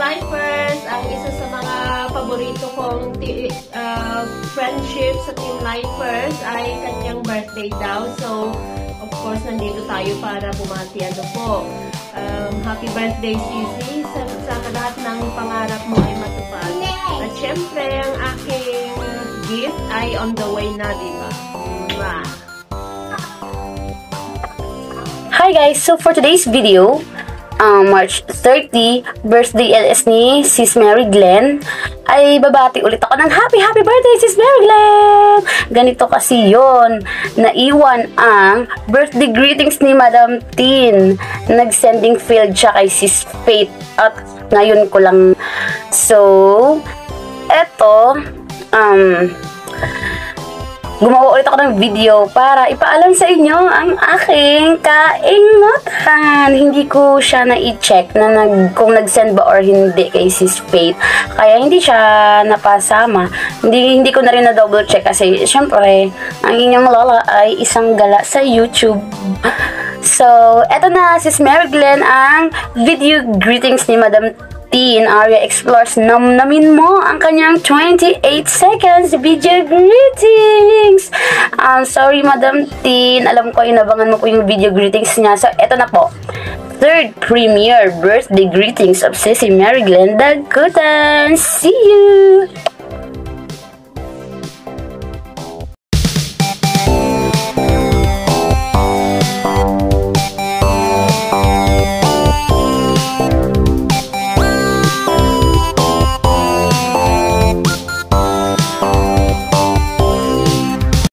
Lifers, ang isa sa mga paborito kong uh, friendship sa Team Lifers ay kanyang birthday daw. So, of course, nandito tayo para bumati ano po. Um, happy birthday, Sisi. Sa, sa lahat ng pangarap mo ay matupad. At syempre, ang aking gift ay on the way na, di ba? Mwah! Hi guys! So for today's video, um, March 30, birthday LS ni Sis Mary Glenn, ay babati ulit ako ng happy happy birthday Sis Mary Glenn! Ganito kasi yon naiwan ang birthday greetings ni Madam Tin. Nag-sending field siya kay Sis Faith at ngayon ko lang. So, eto, um, gumawa ulit ako ng video para ipaalam sa inyo ang aking kaingotan. Hindi ko siya na-check na nag, kung nag-send ba or hindi kay Sis Faith. Kaya hindi siya napasama. Hindi, hindi ko na rin na-double check kasi syempre, ang inyong lola ay isang gala sa YouTube. So, eto na, Sis Mary Glenn, ang video greetings ni Madam Teen Aria Explores namnamin mo ang kanyang 28 seconds video greetings. Um, sorry, Madam Teen. Alam ko, inabangan mo po yung video greetings niya. So, eto na po. Third premiere birthday greetings of Sissy Mary Glenn Dagutan. See you!